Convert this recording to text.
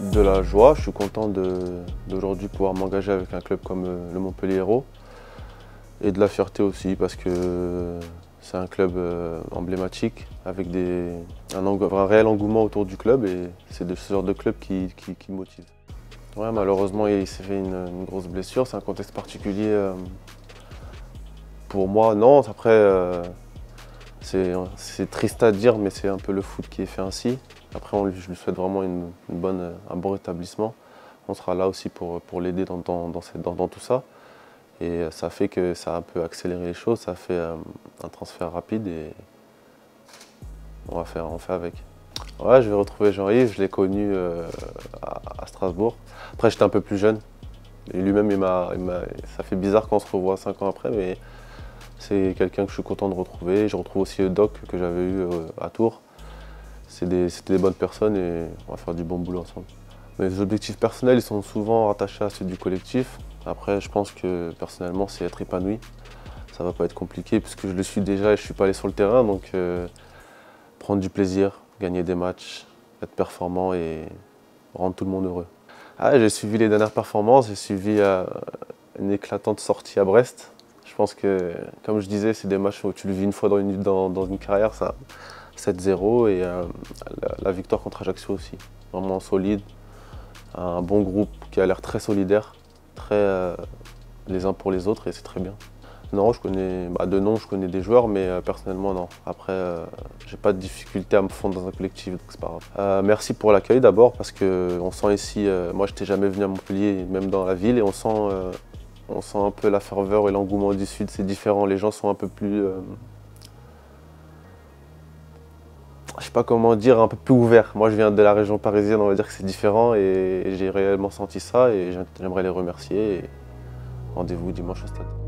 De la joie, je suis content d'aujourd'hui pouvoir m'engager avec un club comme euh, le Montpellier Hérault. Et de la fierté aussi parce que c'est un club euh, emblématique avec un, réel engouement autour du club et c'est ce genre de club qui, qui, motive. Ouais, malheureusement, il s'est fait une, grosse blessure. C'est un contexte particulier euh, pour moi. Non, après, c'est triste à dire, mais c'est un peu le foot qui est fait ainsi. Après, je lui souhaite vraiment une, bonne, un bon rétablissement. On sera là aussi pour, pour l'aider dans, tout ça. Et ça fait que ça a un peu accéléré les choses, ça a fait euh, un transfert rapide et on va faire, on fait avec. Ouais, je vais retrouver Jean-Yves, je l'ai connu euh, à, Strasbourg. Après, j'étais un peu plus jeune. Lui-même, il ça fait bizarre qu'on se revoit cinq ans après, mais c'est quelqu'un que je suis content de retrouver. Je retrouve aussi le doc que j'avais eu euh, à Tours c'était des, bonnes personnes et on va faire du bon boulot ensemble. Mes objectifs personnels sont souvent rattachés à ceux du collectif. Après, je pense que personnellement, c'est être épanoui. Ça ne va pas être compliqué puisque je le suis déjà et je ne suis pas allé sur le terrain. Donc, euh, prendre du plaisir, gagner des matchs, être performant et rendre tout le monde heureux. Ah, j'ai suivi les dernières performances, j'ai suivi euh, une éclatante sortie à Brest. Je pense que, comme je disais, c'est des matchs où tu le vis une fois dans une, dans une carrière. Ça, 7-0 et euh, la, victoire contre Ajaccio aussi. Vraiment solide, un bon groupe qui a l'air très solidaire, très euh, les uns pour les autres et c'est très bien. Non, je connais, bah, de nom, je connais des joueurs, mais euh, personnellement, non. Après, j'ai pas de difficulté à me fondre dans un collectif, donc c'est pas grave. merci pour l'accueil d'abord, parce qu'on sent ici, moi, je n'étais jamais venu à Montpellier, même dans la ville, et on sent, on sent un peu la ferveur et l'engouement du Sud, c'est différent. Les gens sont un peu plus je sais pas comment dire, un peu plus ouvert. Moi, je viens de la région parisienne, on va dire que c'est différent et j'ai réellement senti ça et j'aimerais les remercier. Rendez-vous dimanche au stade.